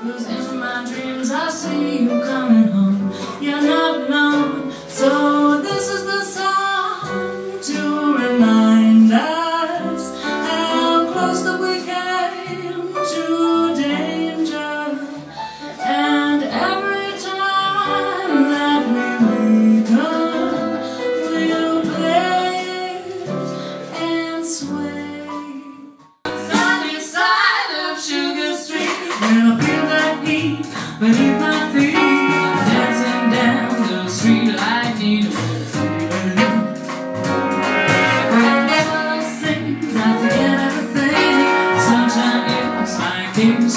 Cause in my dreams I see you coming home. You're not known. So this is the song To remind us How close that we came To danger. And every time That we wake up We'll play And sway.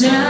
down.